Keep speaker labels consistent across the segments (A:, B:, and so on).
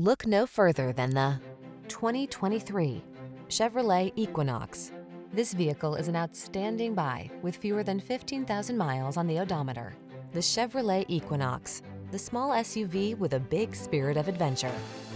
A: Look no further than the 2023 Chevrolet Equinox. This vehicle is an outstanding buy with fewer than 15,000 miles on the odometer. The Chevrolet Equinox, the small SUV with a big spirit of adventure.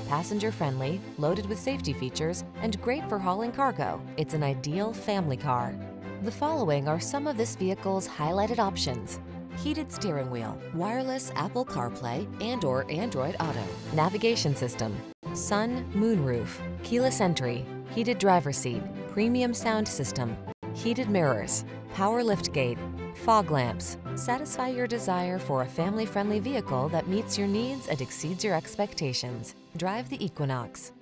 A: Passenger friendly, loaded with safety features, and great for hauling cargo, it's an ideal family car. The following are some of this vehicle's highlighted options. Heated steering wheel, wireless Apple CarPlay and or Android Auto, navigation system, sun, moonroof, keyless entry, heated driver seat, premium sound system, heated mirrors, power liftgate, fog lamps. Satisfy your desire for a family-friendly vehicle that meets your needs and exceeds your expectations. Drive the Equinox.